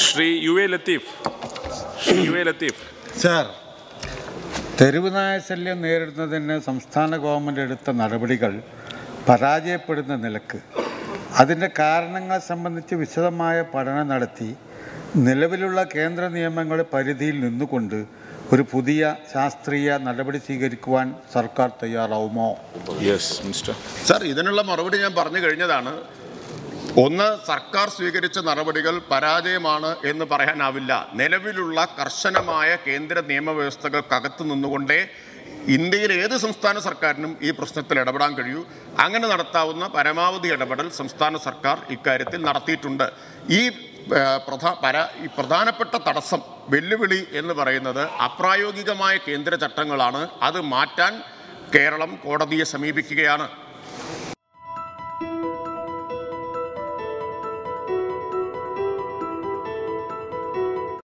Shri U A Latheef. Shri U A Latheef. Sir തെരുവ് നായ ശല്യം നേരിടുന്നതിന് സംസ്ഥാന ഗവൺമെന്റ് എടുത്ത നടപടികൾ പരാജയപ്പെടുന്ന നിലയ്ക്ക്. അതിന്റെ കാരണങ്ങൾ സംബന്ധിച്ച് വിശദമായ പഠനം നടത്തി നിലവിലുള്ള കേന്ദ്ര നിയമങ്ങളുടെ പരിധിയിൽ നിന്നുകൊണ്ട് ഒരു പുതിയ ശാസ്ത്രീയ നടപടി സ്വീകരിക്കുവാൻ സർക്കാർ തയ്യാറാവുമോ? യെസ് മിസ്റ്റർ സാർ ഇതിനുള്ള മറുപടി ഞാൻ പറഞ്ഞു കഴിഞ്ഞതാണ്. ഒന്ന് സർക്കാർ സ്വീകരിച്ച നടപടികൾ പരാജയമാണ് എന്ന് പറയാനാവില്ല. നിലവിലുള്ള കർശനമായ കേന്ദ്ര നിയമവ്യവസ്ഥകൾക്കകത്ത് നിന്നുകൊണ്ടേ ഇന്ത്യയിൽ ഏത് സംസ്ഥാന സർക്കാരിനും ഈ പ്രശ്നത്തിൽ ഇടപെടാൻ കഴിയൂ. അങ്ങനെ നടത്താവുന്ന പരമാവധി ഇടപെടൽ സംസ്ഥാന സർക്കാർ ഇക്കാര്യത്തിൽ നടത്തിയിട്ടുണ്ട്. ഈ പ്രധാ പര ഈ പ്രധാനപ്പെട്ട തടസ്സം വെല്ലുവിളി എന്ന് പറയുന്നത് അപ്രായോഗികമായ കേന്ദ്ര ചട്ടങ്ങളാണ്. അത് മാറ്റാൻ കേരളം കോടതിയെ സമീപിക്കുകയാണ്.